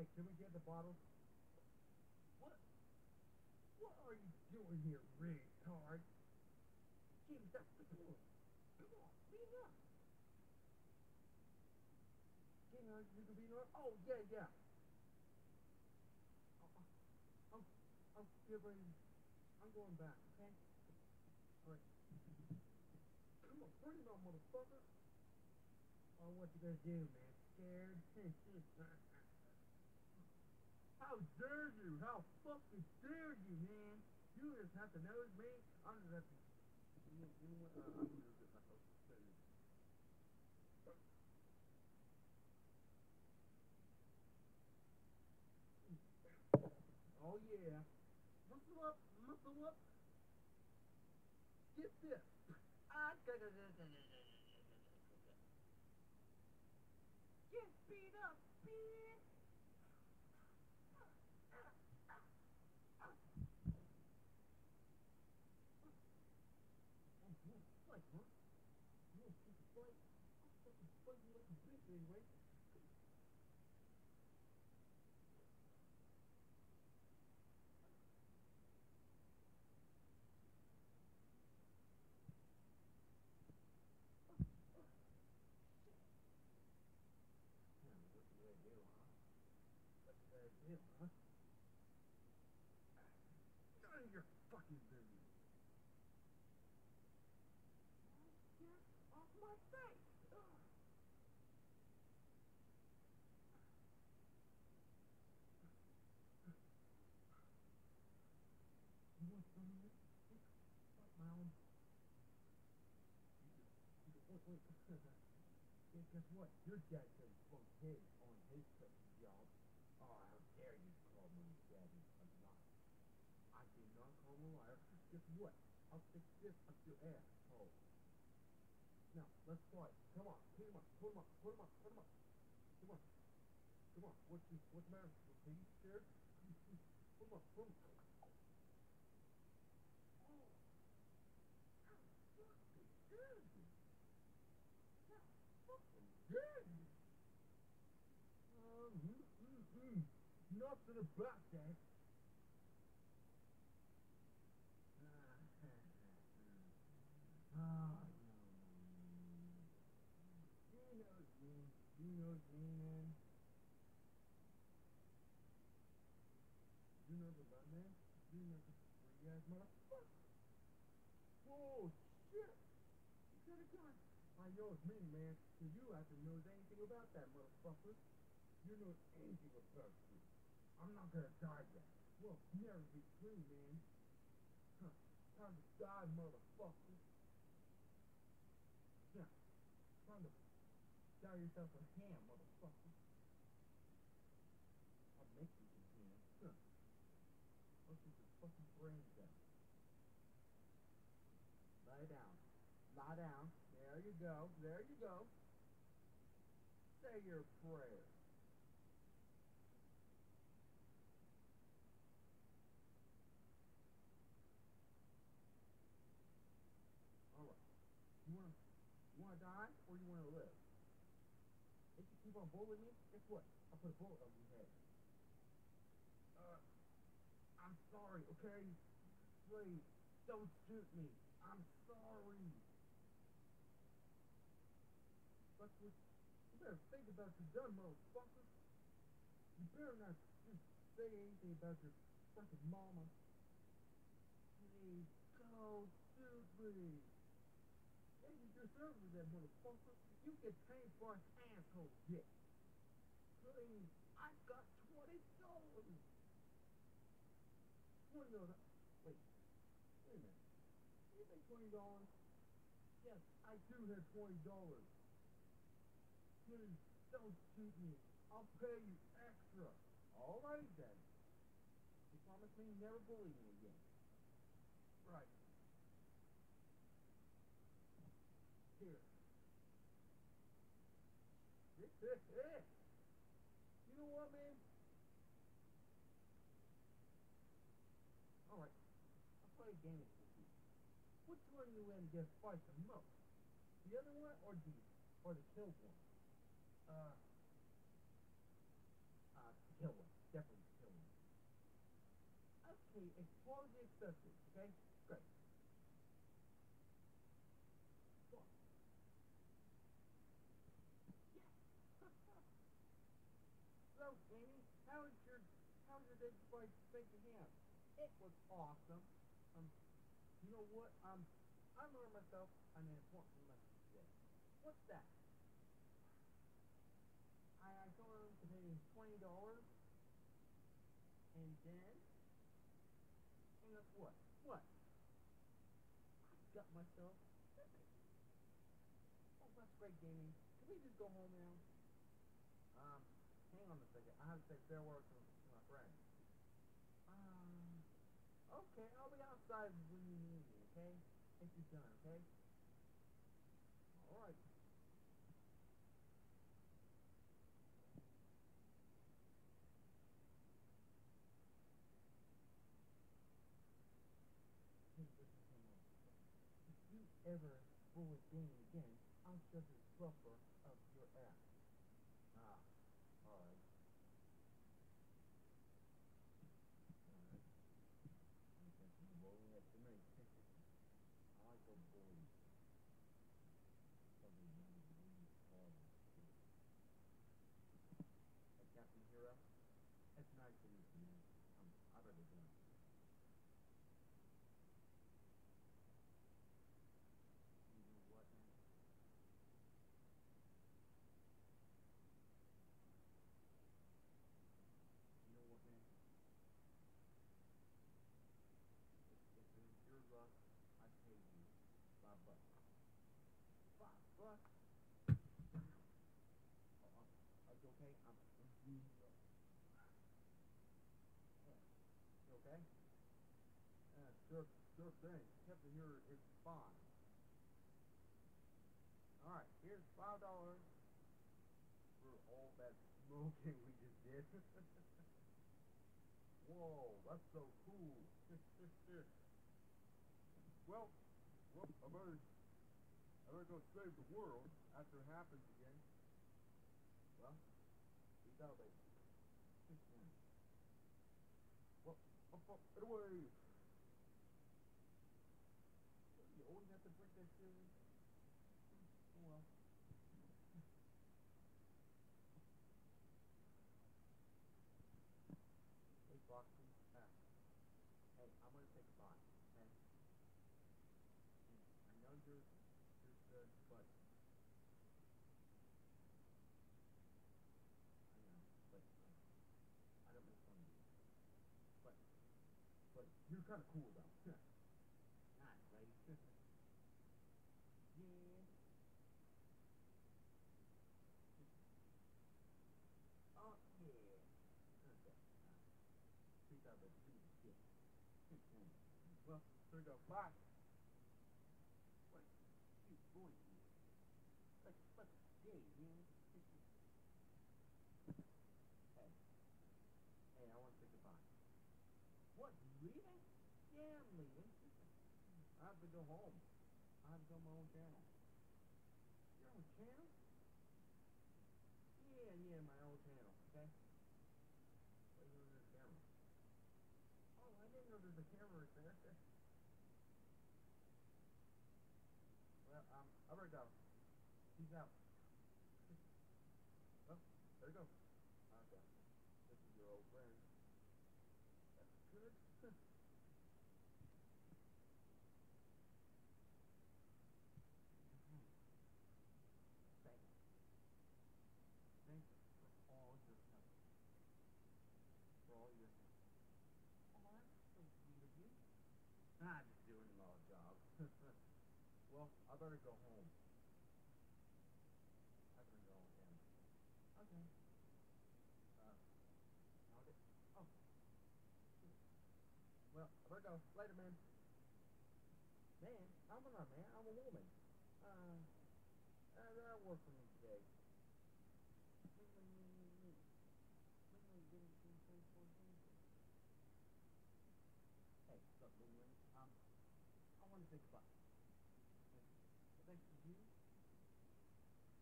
Hey, can we get the bottle? What? What are you doing here, retard? James, that's the door. Come on, lean up. James, are you gonna be in Oh, yeah, yeah. Oh, oh, oh, oh get ready. I'm going back, okay? Alright. Come on, bring it on, motherfucker. Oh, what you gonna do, man? Scared? How dare you? How fucking dare you, man? You just have to nose me. I'm just have to. You know, you know? Uh, I'm gonna get my house food. Oh yeah. Muscle up, muscle up. Get this. Ah, da, da, da, da, da, da, da. Get beat up, bitch. Oh, you want to fight, huh? You want to fight? I'll fucking fight you like a bitch anyway. Yeah, what you gonna do, huh? What you gonna do, huh? None of your fucking business. Get off my face! Ugh. You want some of this? Look, fuck my own. You just, you just, yeah, guess what? Your dad he funked his on his second job. Oh, how dare you call me daddy a liar. I did not call him a liar. Guess what? I'll fix this up your asshole. Now, let's fight. Come on, pick him up, put him up, put him up, put him up. Come on. Come on. What's what's the matter? Are you scared? Put him up, put. Oh. How fucking dare you? How fucking dare you? Um, mm, mm, mm. Nothing about that. Ah, no. You know me. You know me, man. You know the man, man. You know the free ass motherfucker. Whoa, shit. You got a gun. I know it's me, man. Cause you have to know anything about that motherfucker. You know anything about you. I'm not gonna die yet. Well, never be free, man. Huh. Time to die, motherfucker. Yeah. Time to die yourself a ham, motherfucker. I'll make you some ham. Huh. I'll shoot your fucking brains out. Lie down. Lie down. There you go. There you go. Say your prayer. Alright. You wanna you wanna die or you wanna live? If you keep on bullying me, guess what? I'll put a bullet on your head. Uh I'm sorry, okay? Please, don't shoot me. I'm sorry. But you better think about your gun, motherfucker. You better not just say anything about your fucking mama. Please, don't shoot me. Deserve that motherfucker. You get paid for an asshole dick. Please, I got twenty dollars. Twenty dollars. Wait, wait a minute. You think twenty dollars? Yes, I do have twenty dollars. Please, don't shoot me. I'll pay you extra. All right then. You promise me you never bully me again. Right. here. you know what, man? All right, I'll play a game with you. Which one you in gets fight the most? The other one or the or the killed one? Uh, uh, the killed one. Definitely the killed one. Okay, it's totally accepted, okay? Before I spent your? It was awesome. Um, you know what? Um, I learned myself an important lesson today. What's that? I, I told to pay twenty dollars, and then, and guess what? What? I got myself. Oh, that's great, gaming. Can we just go home now? Um, hang on a second. I have to say farewell to my friend. Okay, I'll be outside when you need me. Okay, if you're done. Okay. All right. Hey, listen to me. If you ever fool a again, I'll shove the fluffer up your ass. Ah, alright. Alright. Okay, you rolling up to me. I like those bullies. Probably one of the least horrible. Hey, Captain Hero, it's nice to meet you, man. Um, I better go. You know what, man? You know what, man? If, if it was your luck, I'd pay you five bucks. Five bucks? Oh, uh, are you okay? I'm, I'm you. You okay? Sure, sure thing. Captain here is fine. Alright, here's five dollars for all that smoking we just did. Whoa, that's so cool. well, well, I better, I better go save the world after it happens again. Well, peace out, baby. Well, oh, oh, up, up, get away. You always have to break that shit. Oh well. Hey, Foxy. Uh, hey, I'm gonna say goodbye, okay? And You're, uh, kind of cool, though. nice, right? yeah. Oh, yeah. Okay. Uh, Peace out, baby. Shit. well, there you go. Bye. What? You boy, you. Like, hey. Hey, I want to say goodbye. What, leaving? I'm leaving. I have to go home. I have to go my own channel. Your own channel? Yeah, yeah, my own channel, okay? Camera? Oh, I didn't know there's a camera there. well, um, I out. There you go. Okay. This is your old friend. That's good. Thank you. Thank you for all your help. For all your help. Oh, that's so sweet of you. I'm just doing an odd job. well, I better go home. I better go home again. Okay. Uh, okay. Oh. Well, I better go. Later, man. Man? I'm not a man. I'm a woman. Uh, uh that'll work for me today. Hey, look, Ling, um, I want to say goodbye. And thanks to you,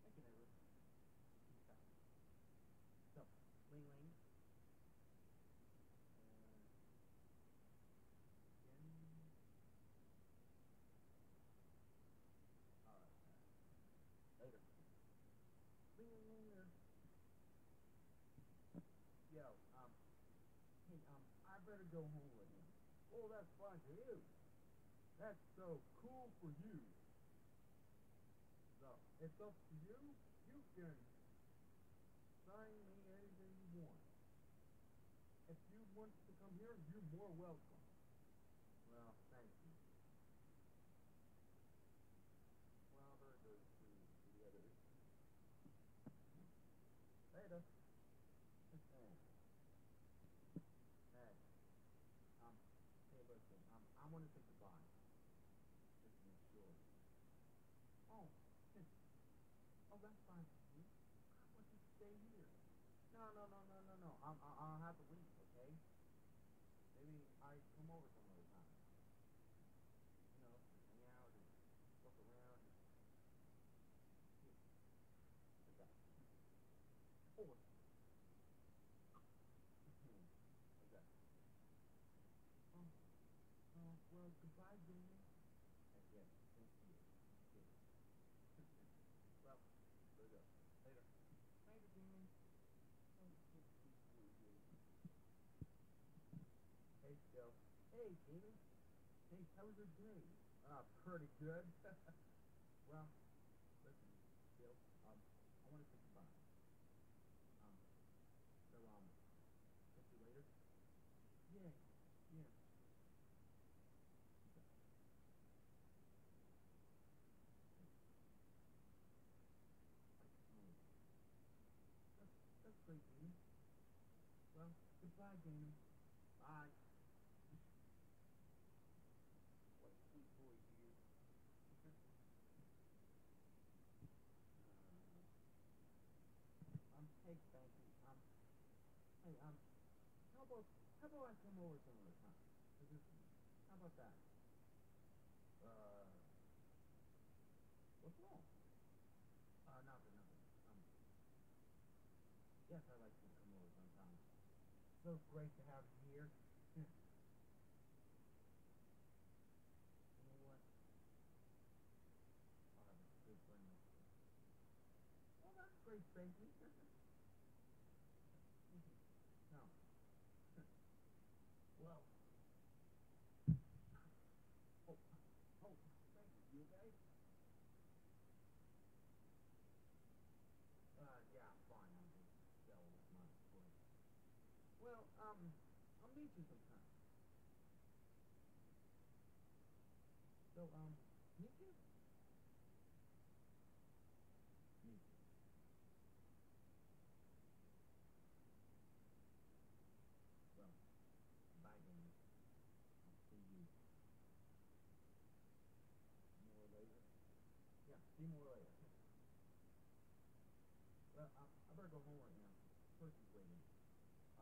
I can never out. So, Ling Ling, uh, again, hey, um, I better go home with him. Oh, that's fine for you. That's so cool for you. So, it's up to you. You can sign me anything you want. If you want to come here, you're more welcome. Well, thank you. Well, there goes to the others. Later. Hey. Hey. Um, hey, listen, um, I want to say goodbye. Just to be sure. Oh, oh, that's fine for you. I want you to stay here. No, no, no, no, no, no. I'm, I'll have to leave, okay? Maybe I come over some other time. You know, just hang out and look around. And... Okay. Oh. Hmm. Okay. Oh. Oh. Well, goodbye, Jamie. Uh, yes. Thank you. Okay. well, there you go. Later. Later, Jamie. Oh, so sweet for you. Hey, Joe. Hey, Jamie. Hey, how was your day? Uh, pretty good. well, listen, Bill, um, I want to say goodbye. Um, so, um, catch you later? Yeah, yeah. That's, that's great, Jamie. Well, goodbye, Jamie. Bye. What a sweet boy he is. Uh, um, hey, Spanky, um, hey, um, how about, how about I come over some other time? How about that? Uh, what's wrong? Uh, nothing, nothing. Um, yes, I'd like to come over sometime. So great to have you here. what? I'll. Well, that's great, Spanky. Mhm. no. well. Oh, oh, thank you. You okay? Uh, yeah, I'm fine. I'm just fell with my foot. Well, um, I'll meet you sometime. So, um, meet you? Well, bye. I'll see you more. Yeah, see more later. Well, I, I better go home right now. Percy's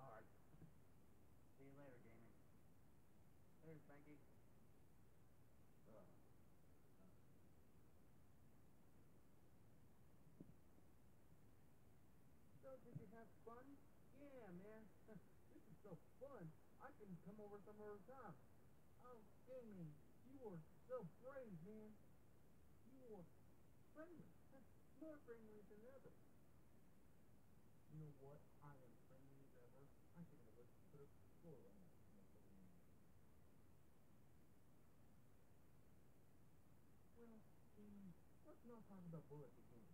waiting. All right. See you later, Jamie. Later, Spanky. Uh, so, did you have fun? Yeah, man. this is so fun. I can come over some other time. Oh, Jamie, you were so brave, man. You were friendly. More friendly than ever. You know what? I am friendly as ever. I think I would put a score on that. Well, Jamie, let's not talk about bullets again.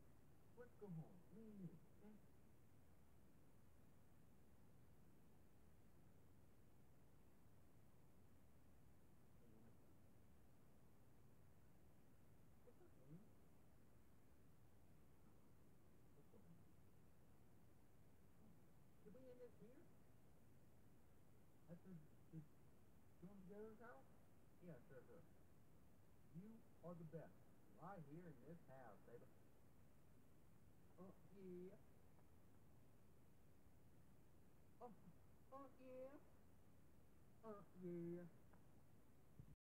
Let's go home. Me and okay? Hey, you like that? What's up, Jamie? Let's go home. Did we end this here? At Jones Gather's house? Yeah, sure, sure. You are the best. Right here in this house, baby. Uh, yeah. Oh, uh, yeah. Uh, yeah.